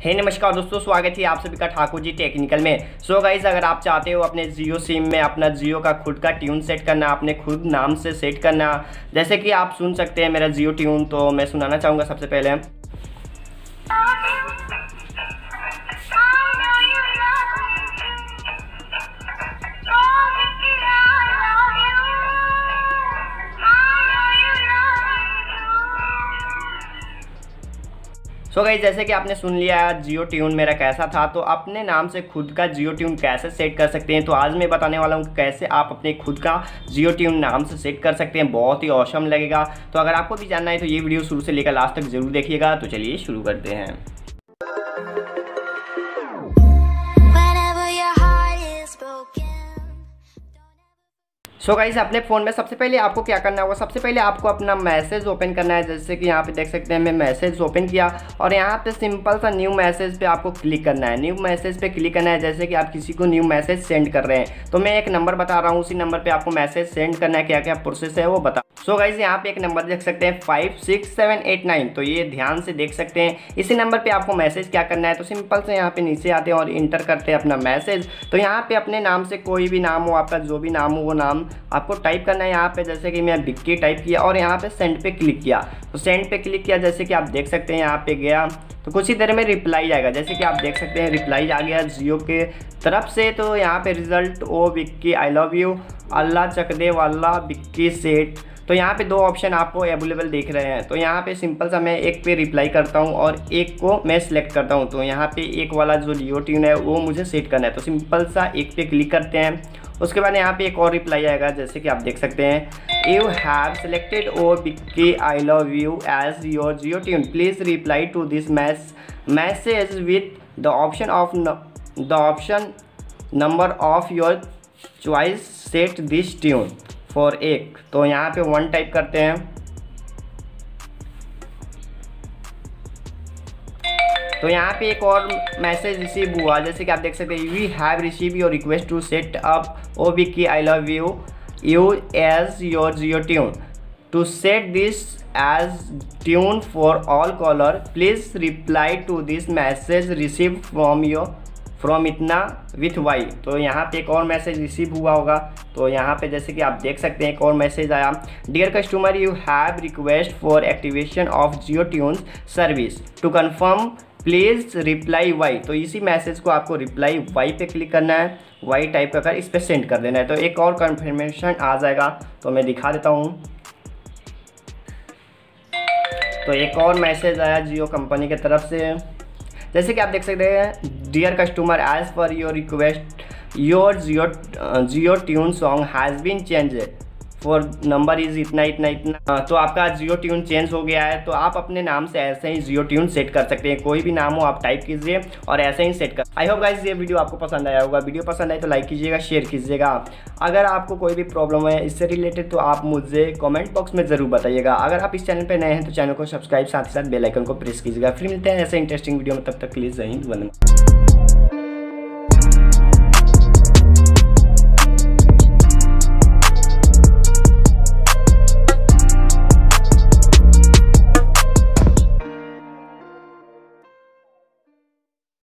हे नमस्कार दोस्तों, स्वागत है आप सभी का ठाकुर जी टेक्निकल में। सो so गाइज़ अगर आप चाहते हो अपने जियो सिम में अपना जियो का खुद का ट्यून सेट करना, अपने खुद नाम से सेट करना, जैसे कि आप सुन सकते हैं मेरा जियो ट्यून तो मैं सुनाना चाहूँगा सबसे पहले। सो गई जैसे कि आपने सुन लिया जियो ट्यून मेरा कैसा था तो अपने नाम से खुद का जियो ट्यून कैसे सेट कर सकते हैं? तो आज मैं बताने वाला हूँ कैसे आप अपने खुद का जियो ट्यून नाम से सेट कर सकते हैं। बहुत ही औसम लगेगा। तो अगर आपको भी जानना है तो ये वीडियो शुरू से लेकर लास्ट तक ज़रूर देखिएगा। तो चलिए शुरू करते हैं। सो so गाइस अपने फ़ोन में सबसे पहले आपको क्या करना होगा? सबसे पहले आपको अपना मैसेज ओपन करना है। जैसे कि यहाँ पे देख सकते हैं, मैं मैसेज ओपन किया और यहाँ पे सिंपल सा न्यू मैसेज पे आपको क्लिक करना है। न्यू मैसेज पे क्लिक करना है, जैसे कि आप किसी को न्यू मैसेज सेंड कर रहे हैं। तो मैं एक नंबर बता रहा हूँ, उसी नंबर पर आपको मैसेज सेंड करना है क्या क्या प्रोसेस है वो बता सो गाइज़ यहाँ पे एक नंबर देख सकते हैं five six seven eight nine तो ये ध्यान से देख सकते हैं। इसी नंबर पे आपको मैसेज क्या करना है? तो सिंपल से यहाँ पे नीचे आते हैं और इंटर करते हैं अपना मैसेज तो यहाँ पे अपने नाम से कोई भी नाम हो, आपका जो भी नाम हो, वो नाम आपको टाइप करना है यहाँ पे। जैसे कि मैं बिक्की टाइप किया और यहाँ पे सेंड पे क्लिक किया। तो सेंड पे क्लिक किया, जैसे कि आप देख सकते हैं यहाँ पे गया। तो कुछ ही देर में रिप्लाई आएगा। जैसे कि आप देख सकते हैं रिप्लाई आ गया जियो के तरफ़ से। तो यहाँ पे रिज़ल्ट ओ बिक्की आई लव यू अल्लाह चकदे वाला बिक्की सेठ। तो यहाँ पे दो ऑप्शन आपको अवेलेबल देख रहे हैं। तो यहाँ पे सिंपल सा मैं एक पे रिप्लाई करता हूँ और एक को मैं सिलेक्ट करता हूँ। तो यहाँ पे एक वाला जो लियो ट्यून है, वो मुझे सेट करना है। तो सिंपल सा एक पे क्लिक करते हैं। उसके बाद यहाँ पे एक और रिप्लाई आएगा, जैसे कि आप देख सकते हैं। You have selected O Bikki I love you as your Jio tune please reply to this mess message with the option of the option number of your choice set this tune for एक। तो यहाँ पे one type करते हैं। तो यहाँ पे एक और मैसेज रिसीव हुआ। जैसे कि आप देख सकते हैं we have receive your request to set up O Bikki I love you you as your Jio tune to set this as tune for all caller please reply to this message receive from your from इतना with Y तो यहाँ पे एक और message receive हुआ होगा। तो यहाँ पे जैसे कि आप देख सकते हैं, एक और मैसेज आया। Dear customer you have request for activation of Jio tunes service to confirm please reply Y तो इसी मैसेज को आपको रिप्लाई वाई पे क्लिक करना है। वाई टाइप कर इस पर सेंड कर देना है। तो एक और कन्फर्मेशन आ जाएगा। तो मैं दिखा देता हूँ। तो एक और मैसेज आया जियो कंपनी की तरफ़ से। जैसे कि आप देख सकते हैं dear customer as per your request your Jio Jio tune song has been change for number is इतना इतना इतना। तो आपका जियो ट्यून चेंज हो गया है तो आप अपने नाम से ऐसे ही जियो ट्यून सेट कर सकते हैं। कोई भी नाम हो, आप टाइप कीजिए और ऐसे ही सेट कर। आई होप गाइज़ ये वीडियो आपको पसंद आया होगा। वीडियो पसंद आए तो लाइक कीजिएगा शेयर कीजिएगा। अगर आपको कोई भी प्रॉब्लम है इससे रिलेटेड तो आप मुझे कॉमेंट बॉक्स में ज़रूर बताइएगा। अगर आप इस चैनल पर नए हैं तो चैनल को सब्सक्राइब साथ ही साथ बेलाइकन को प्रेस कीजिएगा। फिर मिलते हैं ऐसे इंटरेस्टिंग वीडियो में, तब तक प्लीज़ जय हिंद